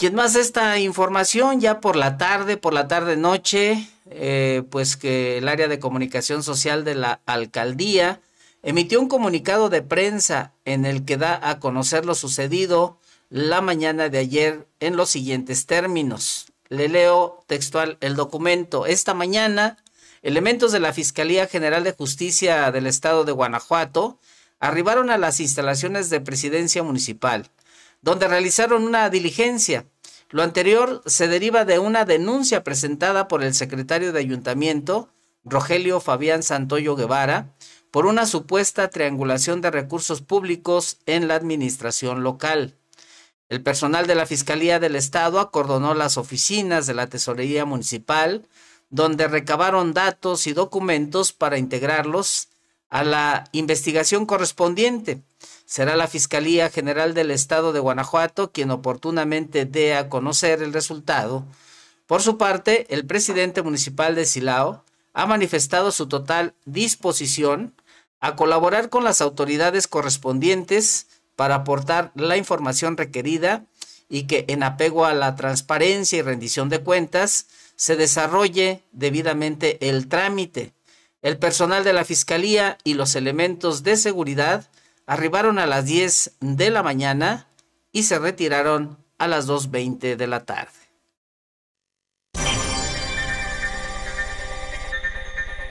Quien más esta información ya por la tarde, por la tarde noche, eh, pues que el área de comunicación social de la alcaldía emitió un comunicado de prensa en el que da a conocer lo sucedido la mañana de ayer en los siguientes términos. Le leo textual el documento. Esta mañana, elementos de la Fiscalía General de Justicia del Estado de Guanajuato arribaron a las instalaciones de presidencia municipal, donde realizaron una diligencia. Lo anterior se deriva de una denuncia presentada por el secretario de Ayuntamiento, Rogelio Fabián Santoyo Guevara, por una supuesta triangulación de recursos públicos en la administración local. El personal de la Fiscalía del Estado acordonó las oficinas de la Tesorería Municipal, donde recabaron datos y documentos para integrarlos a la investigación correspondiente. Será la Fiscalía General del Estado de Guanajuato quien oportunamente dé a conocer el resultado. Por su parte, el presidente municipal de Silao ha manifestado su total disposición a colaborar con las autoridades correspondientes para aportar la información requerida y que en apego a la transparencia y rendición de cuentas se desarrolle debidamente el trámite. El personal de la Fiscalía y los elementos de seguridad arribaron a las 10 de la mañana y se retiraron a las 2.20 de la tarde.